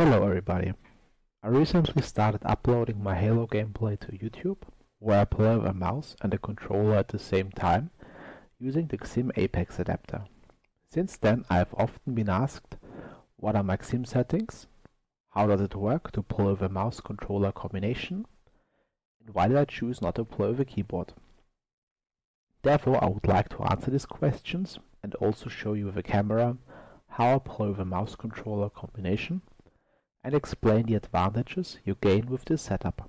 Hello everybody. I recently started uploading my Halo gameplay to YouTube, where I play with a mouse and a controller at the same time, using the XIM Apex adapter. Since then I have often been asked, what are my XIM settings, how does it work to play with a mouse controller combination, and why did I choose not to play with a keyboard. Therefore I would like to answer these questions and also show you with a camera how I play with a mouse controller combination and explain the advantages you gain with this setup.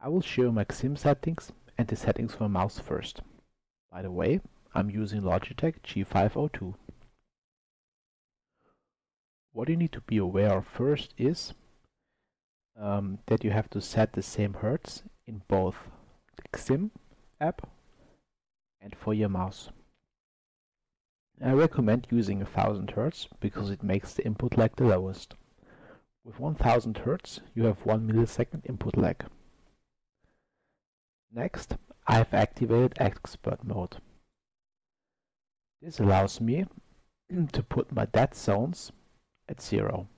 I will show my XIM settings and the settings for mouse first. By the way, I'm using Logitech G502. What you need to be aware of first is um, that you have to set the same hertz in both the XIM app and for your mouse. I recommend using 1000 Hz because it makes the input lag the lowest. With 1000 Hz you have 1 millisecond input lag. Next, I have activated expert mode. This allows me to put my dead zones at zero.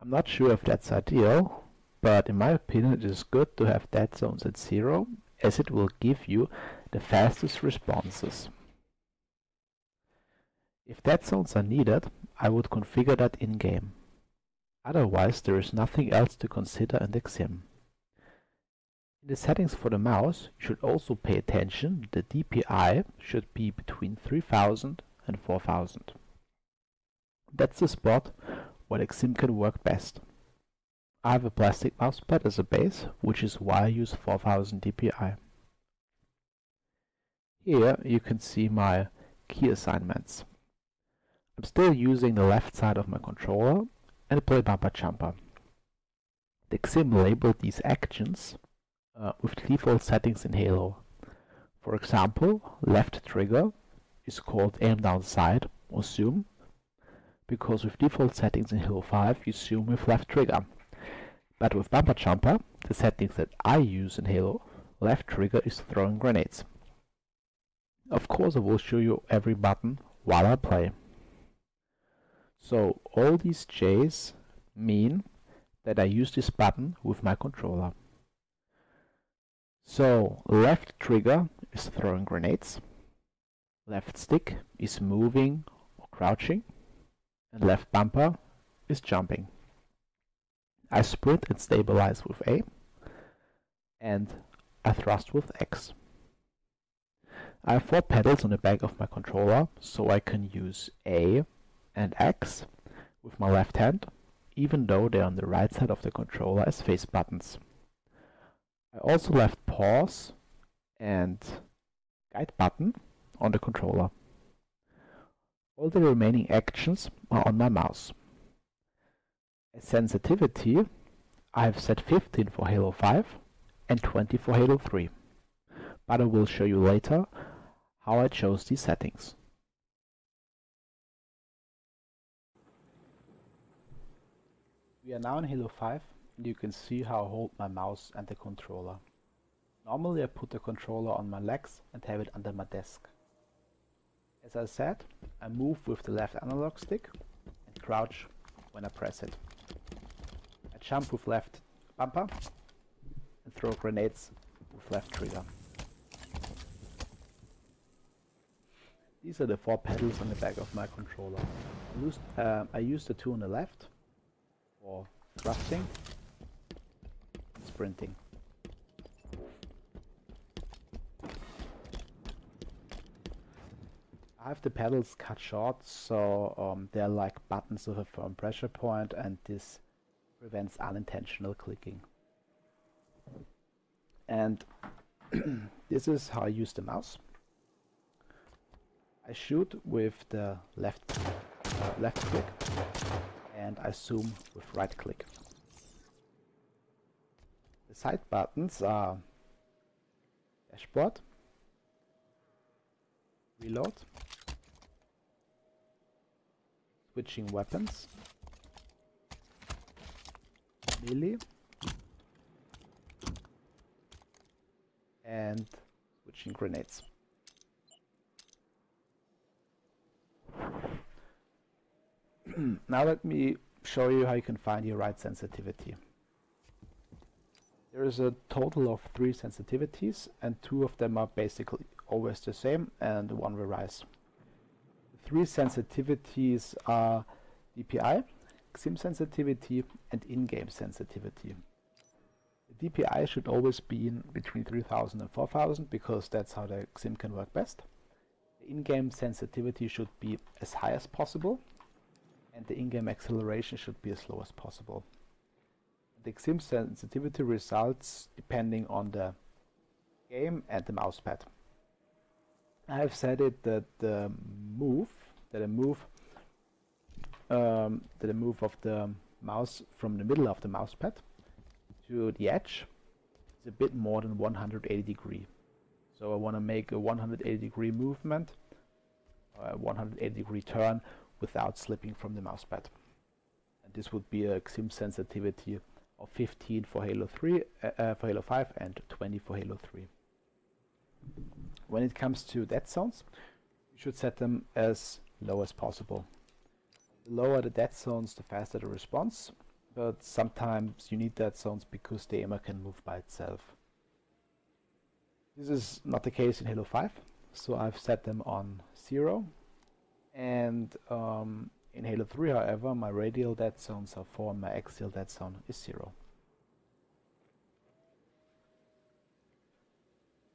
I'm not sure if that's ideal, but in my opinion it is good to have dead zones at zero as it will give you the fastest responses. If dead zones are needed, I would configure that in-game. Otherwise there is nothing else to consider in XIM. In the settings for the mouse, you should also pay attention the DPI should be between 3000 and 4000. That's the spot where XIM can work best. I have a plastic mousepad as a base, which is why I use 4000 dpi. Here you can see my key assignments. I'm still using the left side of my controller and play bumper jumper. The XIM labeled these actions uh, with default settings in Halo. For example, left trigger is called aim down sight or zoom because with default settings in Halo 5 you zoom with left trigger. But with Bumper Jumper, the settings that I use in Halo, left trigger is throwing grenades. Of course I will show you every button while I play. So all these J's mean that I use this button with my controller. So left trigger is throwing grenades, left stick is moving or crouching, and left bumper is jumping. I sprint and stabilize with A, and I thrust with X. I have four paddles on the back of my controller, so I can use A and X with my left hand, even though they're on the right side of the controller as face buttons. I also left pause and guide button on the controller. All the remaining actions are on my mouse. As sensitivity, I have set 15 for Halo 5 and 20 for Halo 3, but I will show you later how I chose these settings. We are now in Halo 5 and you can see how I hold my mouse and the controller. Normally I put the controller on my legs and have it under my desk. As I said, I move with the left analog stick and crouch when I press it I jump with left bumper and throw grenades with left trigger. These are the four paddles on the back of my controller. I uh, I used the two on the left and sprinting. I have the paddles cut short so um, they're like buttons with a firm pressure point and this prevents unintentional clicking. And this is how I use the mouse. I shoot with the left uh, left click and I zoom with right click. Side buttons are dashboard, reload, switching weapons, melee and switching grenades. now let me show you how you can find your right sensitivity. Is a total of three sensitivities and two of them are basically always the same and one will rise. three sensitivities are DPI, XIM sensitivity and in-game sensitivity. DPI should always be in between 3000 and 4000 because that's how the XIM can work best. The in-game sensitivity should be as high as possible and the in-game acceleration should be as low as possible. The XIM sensitivity results depending on the game and the mousepad. I have said it that the move, that a move, um, that a move of the mouse from the middle of the mousepad to the edge is a bit more than 180 degree. So I want to make a 180 degree movement, a 180 degree turn without slipping from the mousepad. And this would be a XIM sensitivity of 15 for Halo 3, uh, uh, for Halo 5 and 20 for Halo 3. When it comes to dead zones, you should set them as low as possible. The lower the dead zones, the faster the response, but sometimes you need dead zones because the aimer can move by itself. This is not the case in Halo 5, so I've set them on 0 and um, in Halo 3 however my radial dead zones are 4 and my axial dead zone is 0.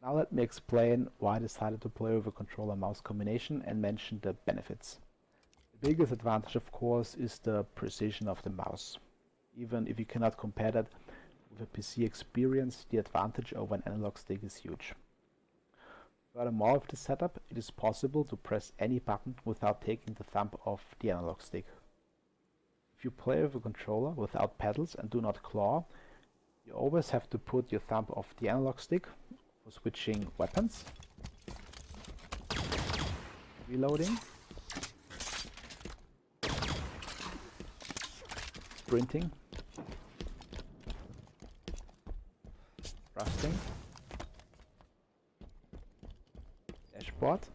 Now let me explain why I decided to play with a controller mouse combination and mention the benefits. The biggest advantage of course is the precision of the mouse. Even if you cannot compare that with a PC experience, the advantage over an analog stick is huge. Furthermore, with this setup, it is possible to press any button without taking the thumb off the analog stick. If you play with a controller without paddles and do not claw, you always have to put your thumb off the analog stick for switching weapons, reloading, sprinting, thrusting, What?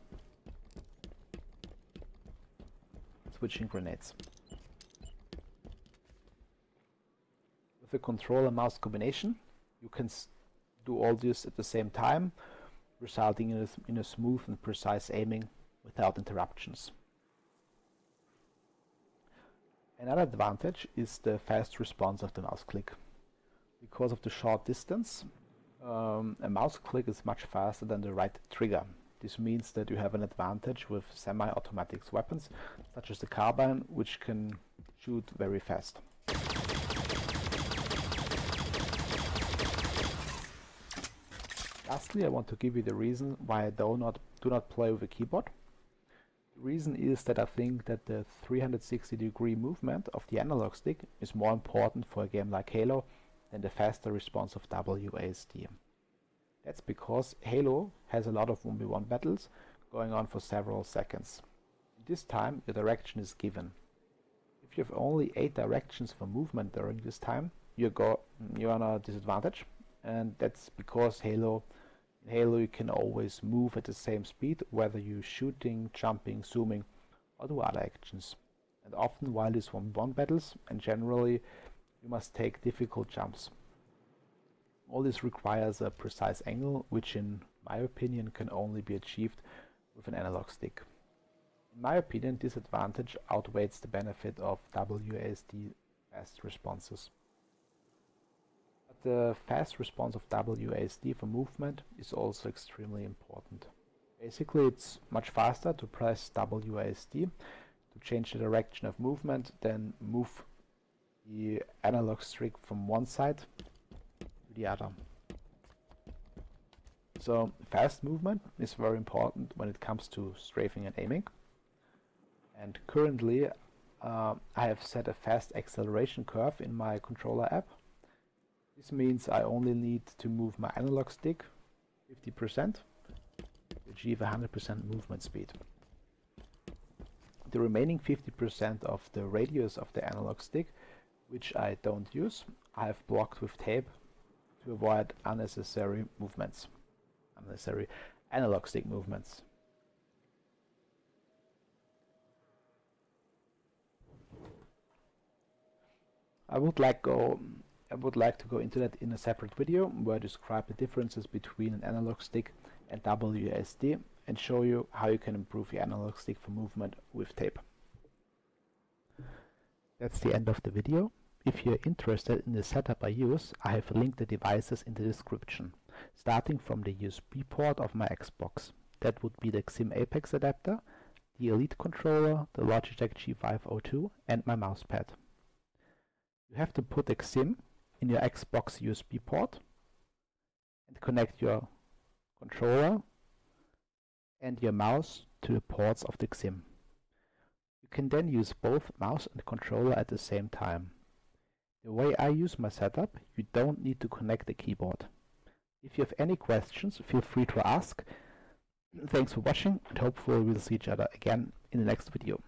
Switching grenades. With the controller and mouse combination, you can do all this at the same time, resulting in a, in a smooth and precise aiming without interruptions. Another advantage is the fast response of the mouse click. Because of the short distance, um, a mouse click is much faster than the right trigger. This means that you have an advantage with semi-automatic weapons, such as the carbine, which can shoot very fast. Lastly, I want to give you the reason why I do not, do not play with a keyboard. The reason is that I think that the 360 degree movement of the analog stick is more important for a game like Halo than the faster response of WASD. That's because Halo has a lot of 1v1 battles going on for several seconds. This time your direction is given. If you have only 8 directions for movement during this time, you go you're on a disadvantage and that's because Halo in Halo you can always move at the same speed whether you're shooting, jumping, zooming or do other actions. And often while these 1v1 battles and generally you must take difficult jumps. All this requires a precise angle, which in my opinion can only be achieved with an analog stick. In my opinion, this advantage outweighs the benefit of WASD fast responses. But the fast response of WASD for movement is also extremely important. Basically, it's much faster to press WASD to change the direction of movement than move the analog stick from one side the other. So fast movement is very important when it comes to strafing and aiming. And currently uh, I have set a fast acceleration curve in my controller app. This means I only need to move my analog stick 50% to achieve 100% movement speed. The remaining 50% of the radius of the analog stick, which I don't use, I have blocked with tape to avoid unnecessary movements, unnecessary analog stick movements. I would like go I would like to go into that in a separate video where I describe the differences between an analog stick and WSD and show you how you can improve your analog stick for movement with tape. That's the end of the video. If you're interested in the setup I use, I have linked the devices in the description, starting from the USB port of my Xbox. That would be the XIM Apex adapter, the Elite controller, the Logitech G502 and my mousepad. You have to put XIM in your Xbox USB port and connect your controller and your mouse to the ports of the XIM. You can then use both mouse and controller at the same time. The way I use my setup, you don't need to connect the keyboard. If you have any questions, feel free to ask. Thanks for watching and hopefully we'll see each other again in the next video.